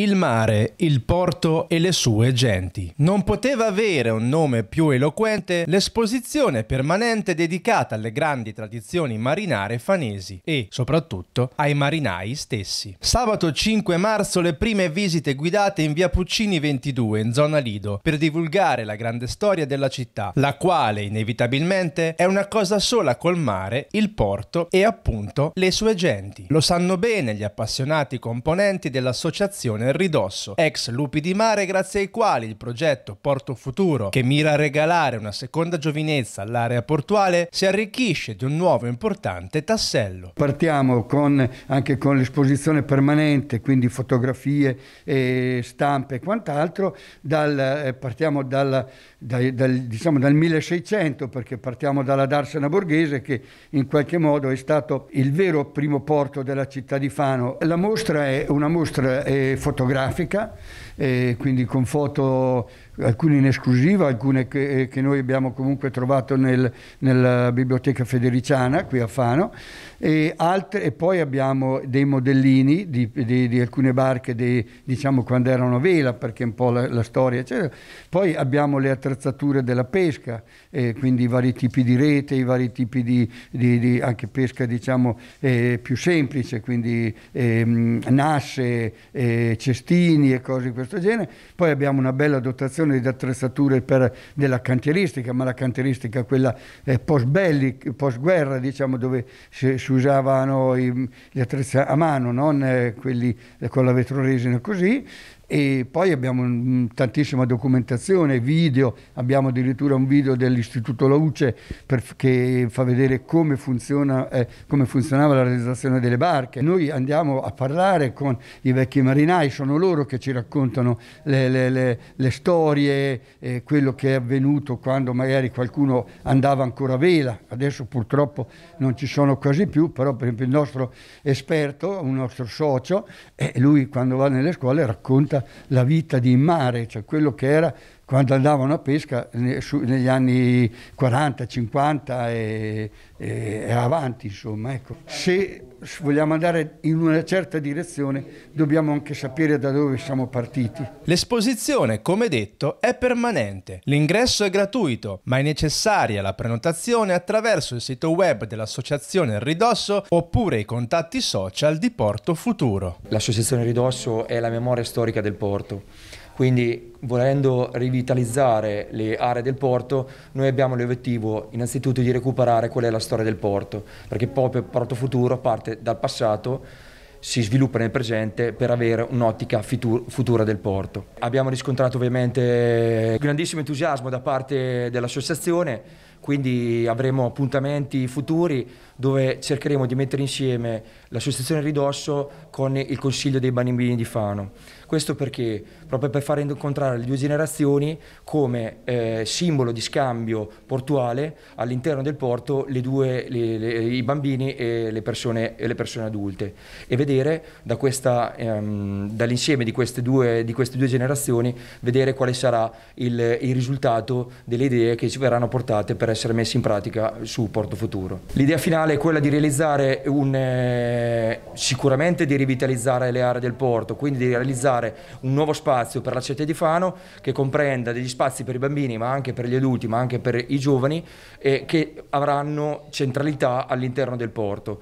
Il mare, il porto e le sue genti. Non poteva avere un nome più eloquente l'esposizione permanente dedicata alle grandi tradizioni marinare fanesi e, soprattutto, ai marinai stessi. Sabato 5 marzo le prime visite guidate in via Puccini 22 in zona Lido per divulgare la grande storia della città, la quale inevitabilmente è una cosa sola col mare, il porto e appunto le sue genti. Lo sanno bene gli appassionati componenti dell'associazione nel ridosso, ex lupi di mare grazie ai quali il progetto Porto Futuro, che mira a regalare una seconda giovinezza all'area portuale, si arricchisce di un nuovo importante tassello. Partiamo con, anche con l'esposizione permanente, quindi fotografie, e stampe e quant'altro, dal, eh, partiamo dal, dal, dal, diciamo dal 1600 perché partiamo dalla Darsena Borghese che in qualche modo è stato il vero primo porto della città di Fano. La mostra è una mostra eh, fotografica, eh, quindi con foto alcune in esclusiva, alcune che, eh, che noi abbiamo comunque trovato nel, nella biblioteca federiciana qui a Fano e, altre, e poi abbiamo dei modellini di, di, di alcune barche di, diciamo quando erano a vela perché è un po' la, la storia eccetera. poi abbiamo le attrezzature della pesca eh, quindi i vari tipi di rete i vari tipi di, di anche pesca diciamo eh, più semplice quindi eh, nasse cestini e cose di questo genere poi abbiamo una bella dotazione produzione di attrezzature per, della cantieristica, ma la cantieristica quella eh, post-bellic, post-guerra, diciamo, dove si, si usavano i, gli attrezzi a mano, non eh, quelli con la vetroresina così, e poi abbiamo tantissima documentazione, video, abbiamo addirittura un video dell'Istituto Lauce per, che fa vedere come, funziona, eh, come, funzionava la realizzazione delle barche. Noi andiamo a parlare con i vecchi marinai, sono loro che ci raccontano le, le, le, le storie, eh, quello che è avvenuto quando magari qualcuno andava ancora a vela, adesso purtroppo non ci sono quasi più, però per esempio il nostro esperto, un nostro socio, eh, lui quando va nelle scuole racconta la vita di mare, cioè quello che era quando andavano a pesca negli anni 40, 50 e, e, e avanti, insomma. Ecco. Se vogliamo andare in una certa direzione dobbiamo anche sapere da dove siamo partiti. L'esposizione, come detto, è permanente. L'ingresso è gratuito, ma è necessaria la prenotazione attraverso il sito web dell'associazione Ridosso oppure i contatti social di Porto Futuro. L'associazione Ridosso è la memoria storica del porto quindi volendo rivitalizzare le aree del porto, noi abbiamo l'obiettivo innanzitutto di recuperare qual è la storia del porto, perché proprio Porto Futuro parte dal passato, si sviluppa nel presente per avere un'ottica futura del porto. Abbiamo riscontrato ovviamente grandissimo entusiasmo da parte dell'associazione, quindi avremo appuntamenti futuri dove cercheremo di mettere insieme l'associazione Ridosso con il Consiglio dei Bambini di Fano. Questo perché? Proprio per far incontrare le due generazioni come eh, simbolo di scambio portuale all'interno del porto le due, le, le, i bambini e le, persone, e le persone adulte e vedere da ehm, dall'insieme di, di, queste due generazioni vedere quale sarà il, il risultato delle idee che ci verranno portate per essere messe in pratica su Porto Futuro. L'idea finale è quella di realizzare un, eh, sicuramente di rivitalizzare le aree del porto, quindi di realizzare un nuovo spazio per la città di Fano che comprenda degli spazi per i bambini ma anche per gli adulti ma anche per i giovani e che avranno centralità all'interno del porto.